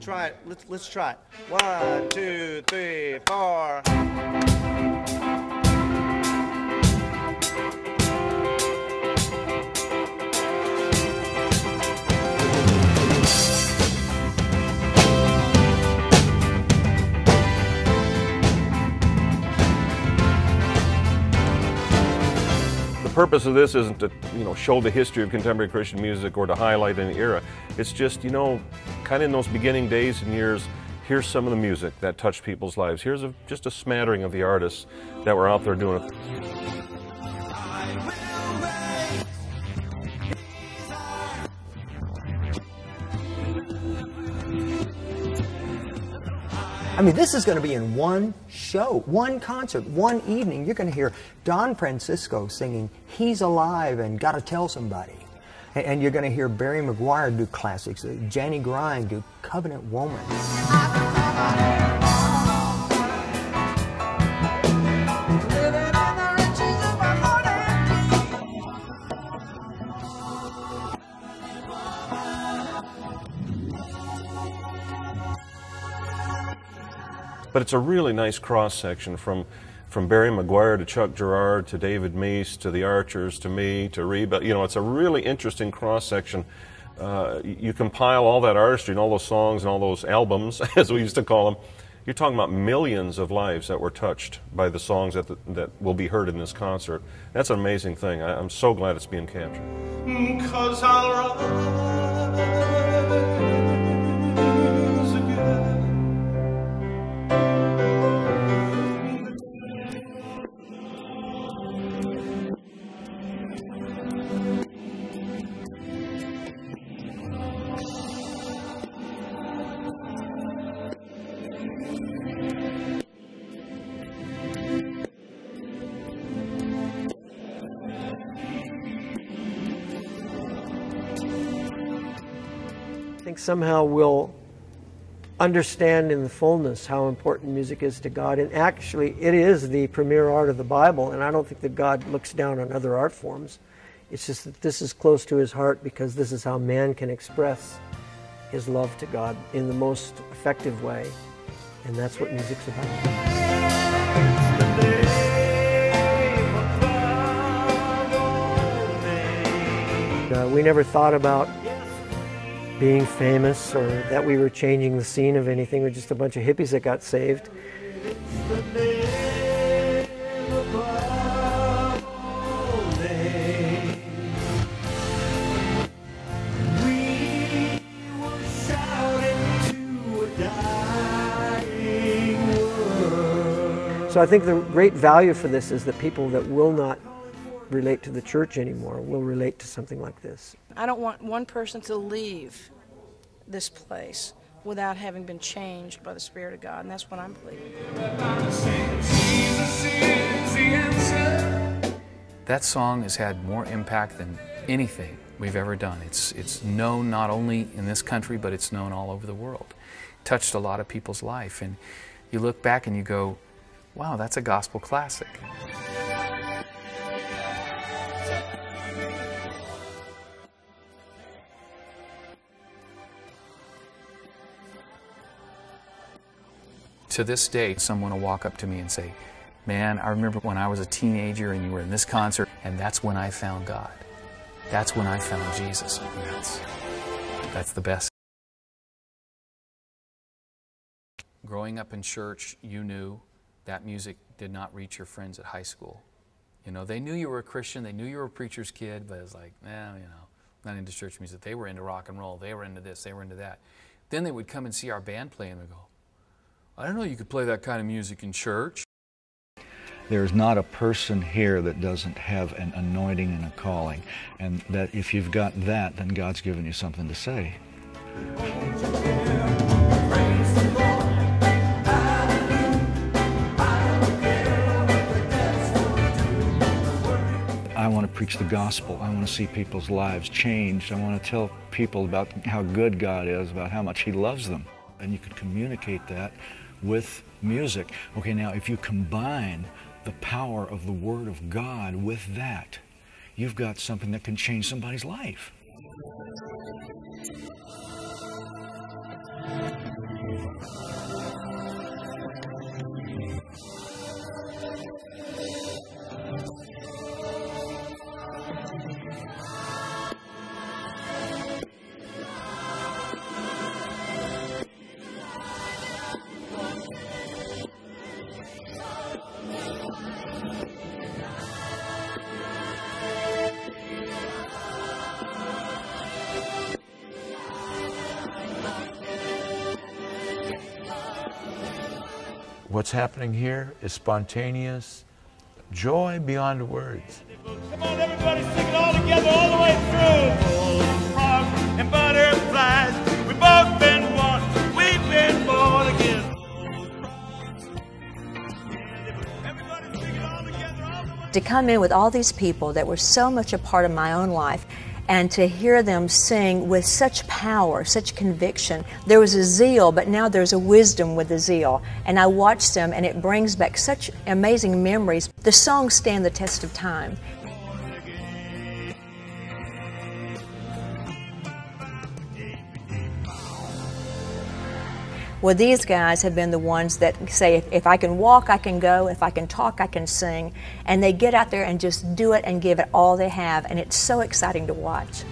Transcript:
Try it. Let's let's try it. One, two, three, four. Purpose of this isn't to, you know, show the history of contemporary Christian music or to highlight any era. It's just, you know, kind of in those beginning days and years, here's some of the music that touched people's lives. Here's a, just a smattering of the artists that were out there doing it. I mean, this is going to be in one show, one concert, one evening. You're going to hear Don Francisco singing He's Alive and Gotta Tell Somebody. And- you're going to hear Barry McGuire do classics, uh, Janie Janny Grein do Covenant Woman. But it's a really nice cross section from from Barry McGuire to Chuck Girard to David Meece to the Archers to me to Reba. You know, it's a really interesting cross section. Uh, you compile all that artistry and all those songs and all those albums, as we used to call them. You're talking about millions of lives that were touched by the songs that, that will be heard in this concert. That's an amazing thing. I, I'm so glad it's being captured. Think somehow we'll understand in the fullness how important music is to God. And actually, it is the premier art of the Bible, and I don't think that God looks down on other art forms. It's just that this is close to his heart because this is how man can express his love to God in the most effective way. And that's what music's about. Uh, we never thought about being famous or that we were changing the scene of anything. We're just a bunch of hippies that got saved. So I think the great value for this is that people that will not relate to the church anymore will relate to something like this. I don't want one person to leave this place without having been changed by the Spirit of God, and that's what I'm believing. That song has had more impact than anything we've ever done. It's, it's known not only in this country, but it's known all over the world. Touched a lot of people's life. And you look back and you go, wow, that's a gospel classic. To this day, someone will walk up to me and say, Man, I remember when I was a teenager and you were in this concert, and that's when I found God. That's when I found Jesus. That's, that's the best. Growing up in church, you knew that music did not reach your friends at high school. You know, they knew you were a Christian, they knew you were a preacher's kid, but it was like, eh, you know, not into church music. They were into rock and roll, they were into this, they were into that. Then they would come and see our band play and they go, I don't know you could play that kind of music in church. There's not a person here that doesn't have an anointing and a calling. And that if you've got that, then God's given you something to say. I want to preach the gospel. I want to see people's lives changed. I want to tell people about how good God is, about how much He loves them. And you can communicate that with music. Okay, now if you combine the power of the Word of God with that, you've got something that can change somebody's life. What's happening here is spontaneous joy beyond words. Come on, everybody, sing it all together, all the way through. Bullfrogs and butterflies, we've both been born, we've been born again. Everybody, sing it all together, all the way. to come in with all these people that were so much a part of my own life and to hear them sing with such power, such conviction. There was a zeal, but now there's a wisdom with the zeal. And I watch them and it brings back such amazing memories. The songs stand the test of time. Well, these guys have been the ones that say, if, if I can walk, I can go. If I can talk, I can sing. And they get out there and just do it and give it all they have. And it's so exciting to watch.